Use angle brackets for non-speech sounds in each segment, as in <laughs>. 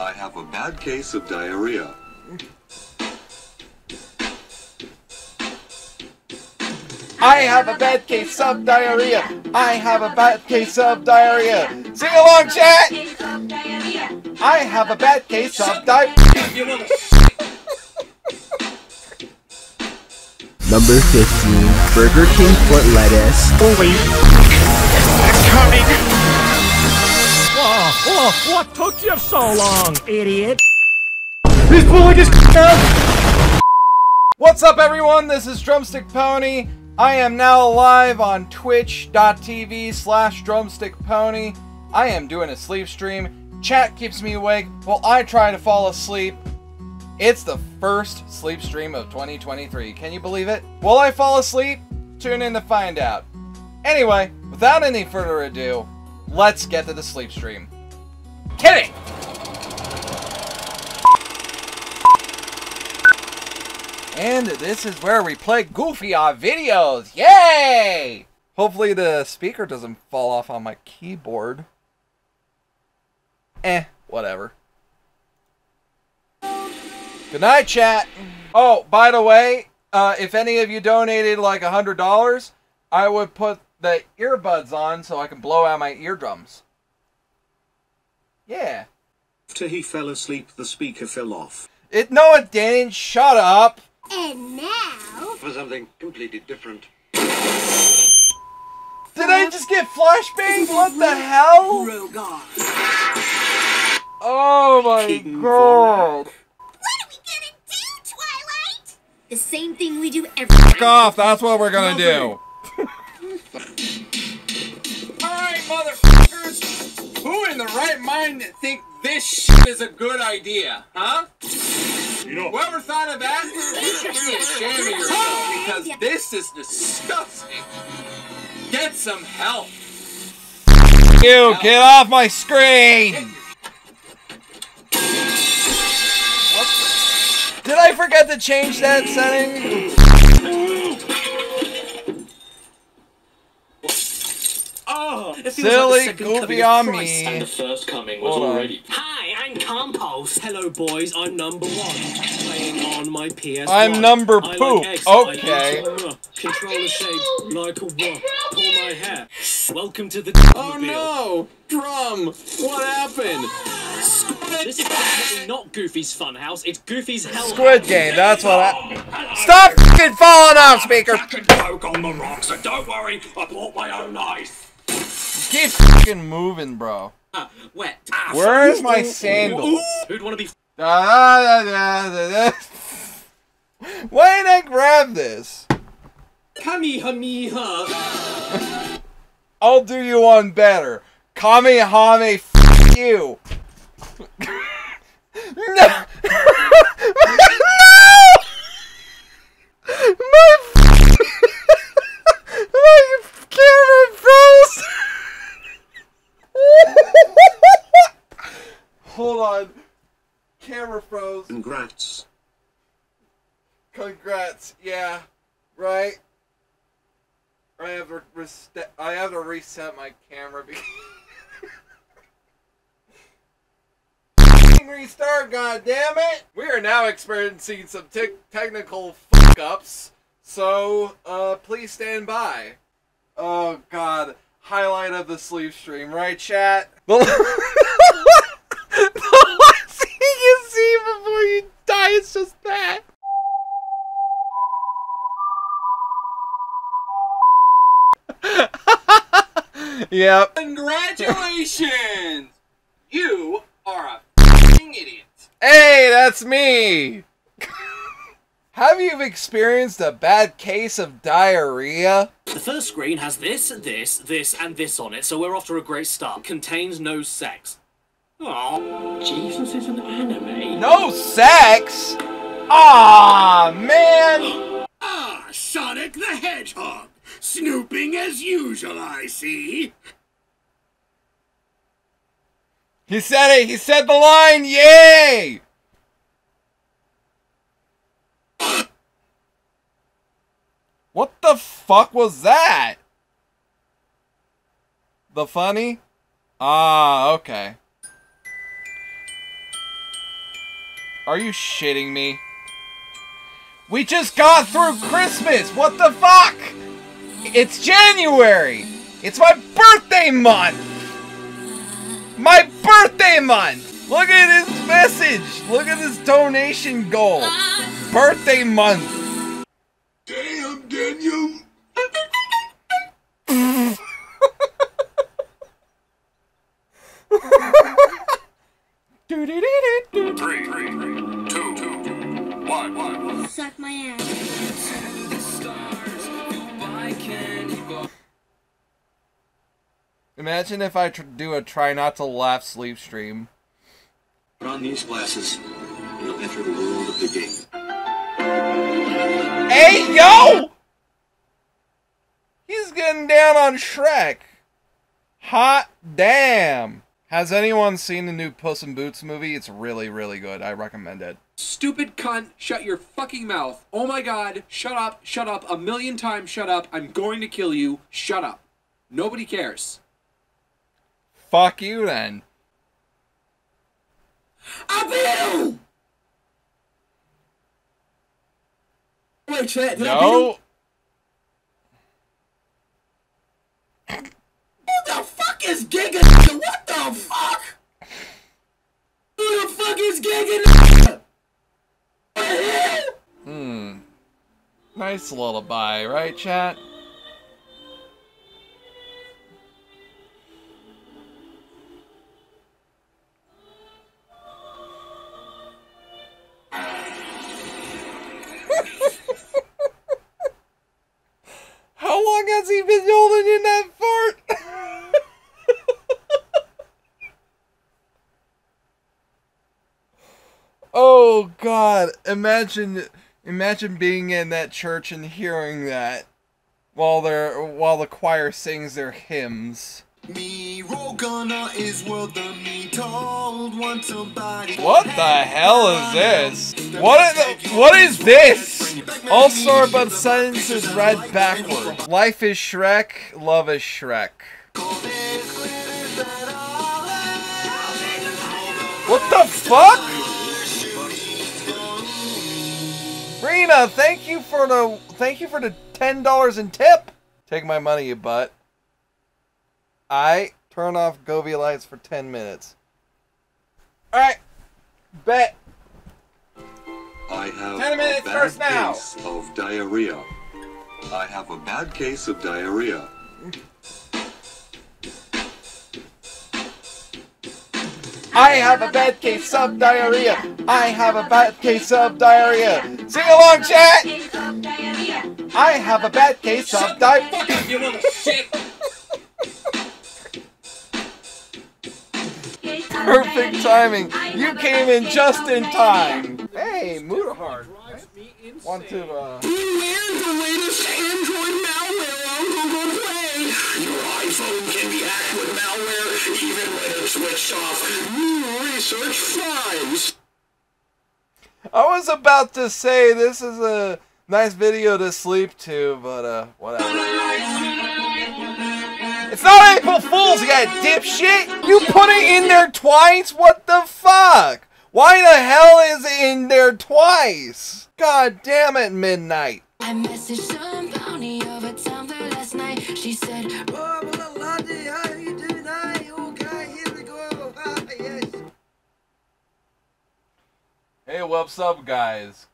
I have a bad case of diarrhea. I have a bad case of diarrhea. I have a bad case of diarrhea. Sing along, chat. I have a bad case of diarrhea. Number 15, Burger King foot lettuce. Holy coming! Oh, what took you so long, idiot? He's pulling his out. What's up, everyone? This is Drumstick Pony. I am now live on twitch.tv slash drumstick pony. I am doing a sleep stream. Chat keeps me awake while I try to fall asleep. It's the first sleep stream of 2023. Can you believe it? Will I fall asleep? Tune in to find out. Anyway, without any further ado, let's get to the sleep stream. Kidding! And this is where we play Goofy on videos. Yay! Hopefully the speaker doesn't fall off on my keyboard. Eh, whatever. Good night, chat. Oh, by the way, uh, if any of you donated like a hundred dollars, I would put the earbuds on so I can blow out my eardrums. Yeah. After he fell asleep, the speaker fell off. It no, it didn't. Shut up. And now, For something completely different. Did I just get flashbang? What the hell? Rogar. Oh my King god. What are we gonna do, Twilight? The same thing we do every Fuck off, that's what we're gonna do. Who in the right mind think this shit is a good idea, huh? You know, Whoever thought of that, you should be ashamed of yourself because this is disgusting. Get some help. You, get off my screen! Did I forget to change that setting? Oh, it Silly like goofy on me. And the first coming was Hold on. already. Hi, I'm Compost. Hello, boys. I'm number one. Playing on my PS. I'm number I poop. Like eggs. Okay. I like uh, control the shape like a what? Pull my hair. Welcome to the. Oh no! Drum! What happened? Squid This is definitely not Goofy's Funhouse. It's Goofy's Hell. Squid Game, that's what I. Stop fucking falling off, speaker! Second joke on the rocks, and don't worry, I brought my own knife. Keep fucking moving, bro. Ah, <laughs> wet. Where's my sandals? Who'd want to be Da. Why didn't I grab this? Kamehameha? <laughs> I'll do you one better. Kamehame, f you. <laughs> no! no! My, my camera froze. Hold on. Camera froze. Congrats. Congrats. Yeah. Right. I have to reste- I have to reset my camera because <laughs> restart. God damn it! We are now experiencing some te- technical fuck ups, so uh, please stand by. Oh God! Highlight of the sleep stream, right, chat? <laughs> The, the last thing you see before you die is just that. <laughs> yep. Congratulations! you are a f***ing idiot. Hey, that's me! <laughs> Have you experienced a bad case of diarrhea? The first screen has this, this, this, and this on it, so we're off to a great start. Contains no sex. Oh, Jesus is an anime. No sex? Ah, man! Ah, Sonic the Hedgehog! Snooping as usual, I see. He said it! He said the line! Yay! What the fuck was that? The funny? Ah, okay. Are you shitting me? We just got through Christmas! What the fuck? It's January! It's my birthday month! My birthday month! Look at this message! Look at this donation goal! Birthday month! Imagine if I tr- do a try not to laugh sleep stream. Put on these glasses, and you'll enter the world of the game. Hey, yo! He's getting down on Shrek. Hot damn. Has anyone seen the new Puss in Boots movie? It's really, really good. I recommend it. Stupid cunt, shut your fucking mouth. Oh my god, shut up, shut up, a million times shut up. I'm going to kill you. Shut up. Nobody cares. Fuck you then. Abiu! Wait, chat, did No. Who the fuck is Giga? What the fuck? Who the fuck is Giga? nigga? What the hell? Hmm. Nice lullaby, right, chat? Oh god, imagine imagine being in that church and hearing that while they're while the choir sings their hymns. Me gunner is what the me told somebody. What the hell is this? What is, what is this? All star but sentences read backward. Life is Shrek, love is Shrek. What the fuck? Rena, thank you for the thank you for the ten dollars in tip. Take my money, you butt. I turn off Govee lights for ten minutes. Alright. Bet. I have Ten minutes a bad first now. case of diarrhea. I have a bad case of diarrhea. I have a bad case of diarrhea. I have a bad case of diarrhea. Sing along, chat. I have a bad case of diarrhea. You little shit! Perfect timing. You came in just in time. Hey, Mudahard. Want to, uh. When off. New research finds. I was about to say this is a nice video to sleep to, but, uh, whatever. It's not April Fool's, you got dipshit! You put it in there twice? What the fuck? Why the hell is it in there twice? God damn it, Midnight. Hey, what's up, guys?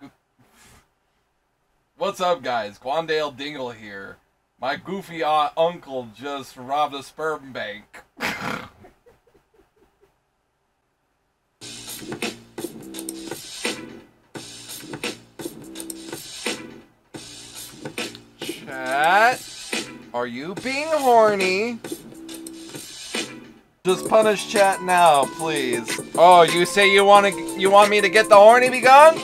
What's up, guys? Quandale Dingle here. My goofy uh, uncle just robbed a sperm bank. <laughs> Chat, are you being horny? Just punish chat now, please. Oh, you say you want to you want me to get the horny begun?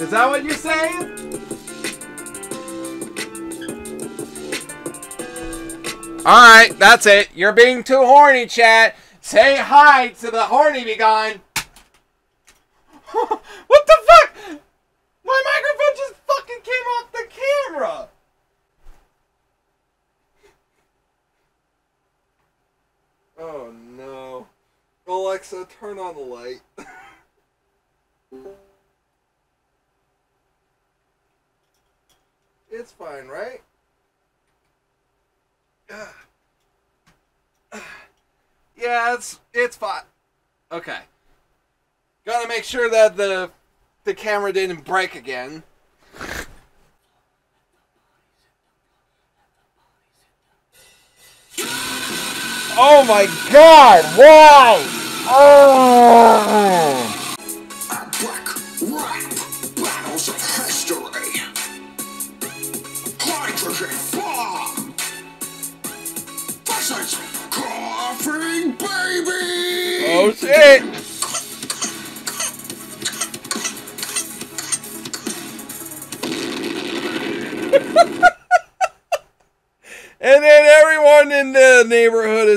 Is that what you're saying? Alright, that's it. You're being too horny, chat. Say hi to the horny begun. <laughs> what the fuck? My microphone just fucking came off the camera. Oh no. Alexa, turn on the light. <laughs> it's fine, right? <sighs> Yeah, it's it's fine. Okay. Gotta make sure that the the camera didn't break again. Oh my god, why? Oh!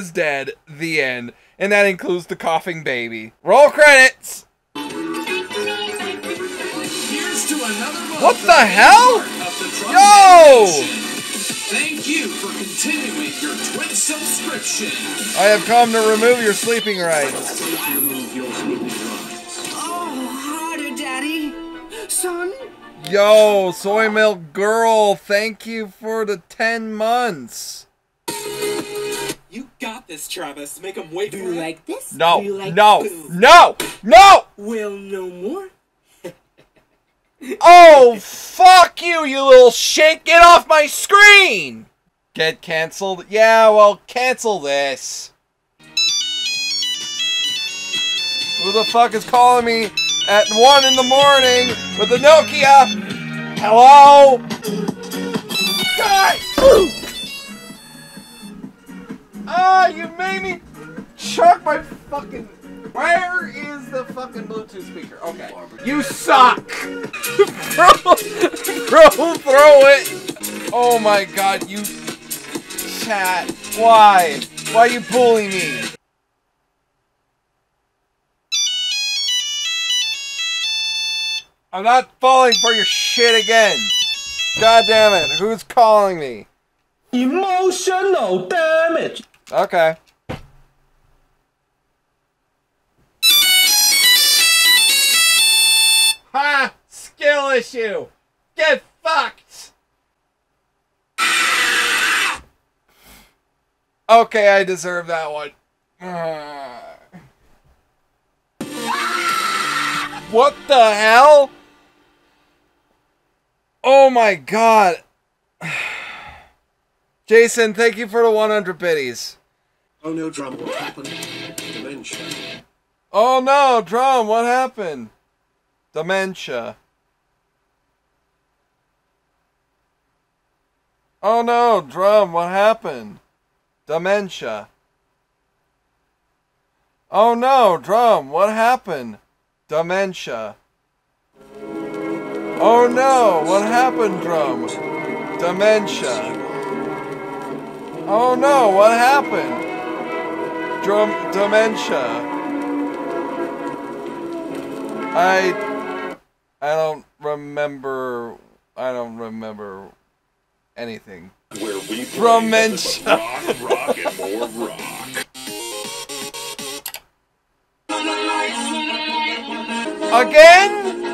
Is dead. The end. And that includes the coughing baby. Roll credits! Here's to another What the hell? the Yo! Thank you for continuing your Twitch subscription. I have come to remove your sleeping rights. Oh, harder, Daddy. Son? Yo, Soy Milk Girl, thank you for the 10 months. You got this, Travis. Make him wait Do for you it. like this? No, Do you like no, boom? no, no! Well, no more. <laughs> Oh, fuck you, you little shit! Get off my screen! Get canceled? Yeah, well, cancel this. Who the fuck is calling me at 1 in the morning with a Nokia? Hello? Die! Ah, you made me chuck my fucking. Where is the fucking Bluetooth speaker? Okay. You suck! <laughs> bro, bro, throw it! Oh my god, you. Chat. Why? Why are you bullying me? I'm not falling for your shit again. God damn it. Who's calling me? Emotional damage. Okay. Ha! Skill issue! Get fucked! Okay, I deserve that one. <sighs> What the hell? Oh my god. <sighs> Jason, thank you for the 100 biddies. Oh no, drum, what happened? Dementia. Oh no, drum, what happened? Dementia. Oh no, drum, what happened? Dementia. Oh no, drum, what happened? Dementia. Oh no, what happened, drum? Dementia. Oh no, what happened? Drum dementia. I I don't remember I don't remember anything. Where we Dementia. rock, rock, and more rock. Again?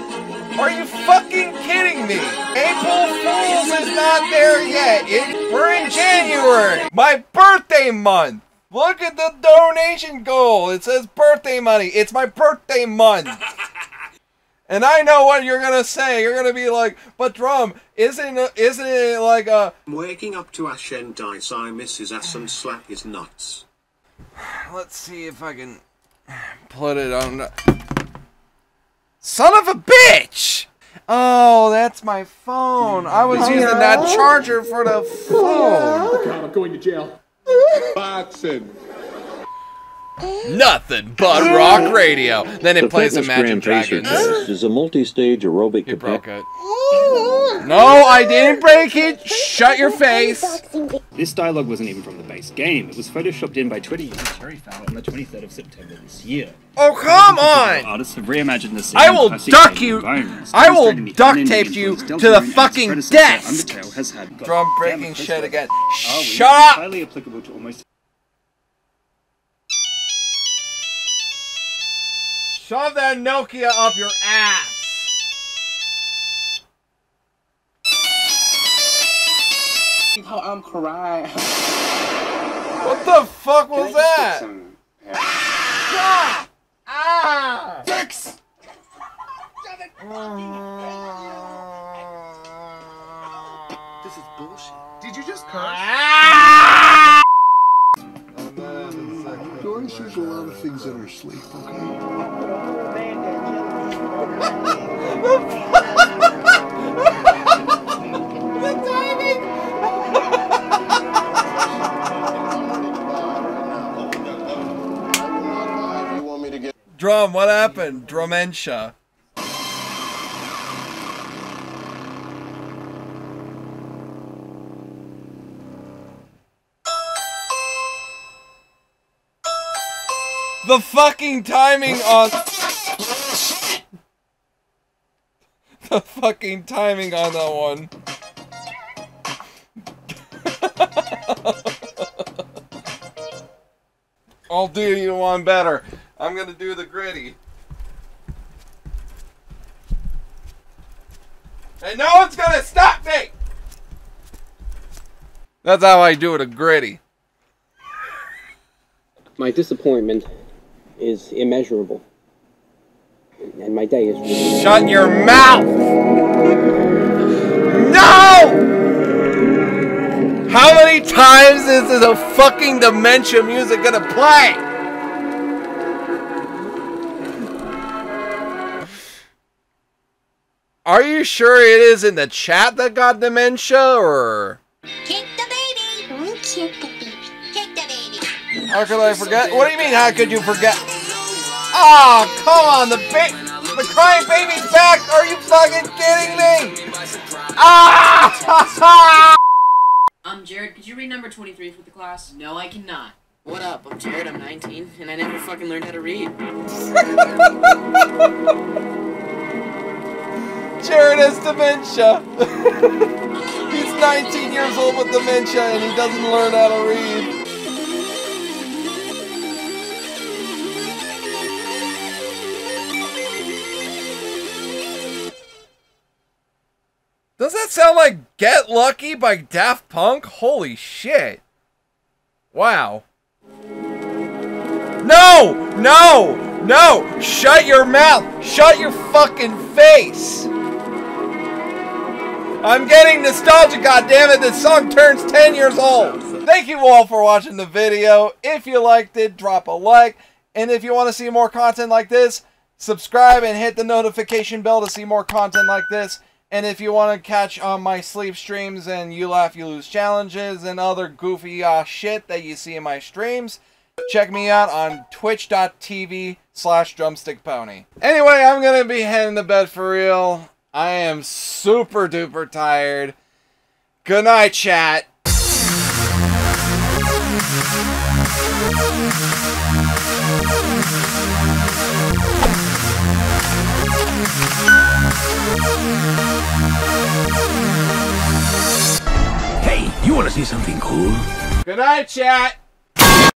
Are you fucking kidding me? April Fools is not there yet. It, we're in January. My birthday month. Look at the donation goal. It says birthday money. It's my birthday month. <laughs> And I know what you're gonna say. You're gonna be like, "But drum, isn't it, isn't it like a?" Waking up to Ashen Dice, I miss his ass and slap his nuts. <sighs> Let's see if I can put it on. Son of a bitch! Oh, that's my phone. I was using that charger for the phone. God, I'm going to jail. Boxing. Nothing but rock radio. Then it The plays Fitness Imagine Grand Pacer Dragons. test is a multi-stage aerobic You broke it. No, I didn't break it. Shut your face. This dialogue wasn't even from the base game. It was photoshopped in by Twitter user Terry Fowler on the 23rd of September this year. Oh, come on! Artists have reimagined the scene I will classic duck you. I will duct unending tape you to the Deltarune and its fucking predecessor, desk. Undertale has had. Drum God damn breaking it, shit Chris again. Are we? Shut It's up! Shove that Nokia up your ass. Oh, I'm crying. What the fuck was Can I just get that? some- Ah! Fix! This is bullshit. Did you just curse? Dory things in her sleep, okay? Drum, what happened? Drumentia. The fucking timing on the fucking timing on that one. <laughs> I'll do you one better. I'm gonna do the gritty. And no one's gonna stop me! That's how I do it, a gritty. My disappointment is immeasurable. And my day is ruined. Shut your mouth! No! How many times is this a fucking dementia music gonna play? Are you sure it is in the chat that got dementia, or Kick how could I forget? What do you mean? How could you forget? Oh, come on! The ba- the crying baby's back! Are you fucking kidding me? Ah! <laughs> Um, Jared, could you read number 23 for the class? No, I cannot. What up? I'm Jared, I'm 19, and I never fucking learned how to read. <laughs> Jared has dementia. <laughs> He's 19 years old with dementia and he doesn't learn how to read. Does that sound like Get Lucky by Daft Punk? Holy shit. Wow. No! No! No! Shut your mouth! Shut your fucking face! I'm getting nostalgic, goddammit! This song turns 10 years old! Thank you all for watching the video. If you liked it, drop a like. And if you want to see more content like this, subscribe and hit the notification bell to see more content like this. And if you want to catch on my sleep streams and you laugh, you lose challenges and other goofy uh, shit that you see in my streams, check me out on twitch.tv slash drumstickpony. Anyway, I'm going to be heading to bed for real. I am super duper tired. Good night, chat. You want to see something cool? Good night, chat.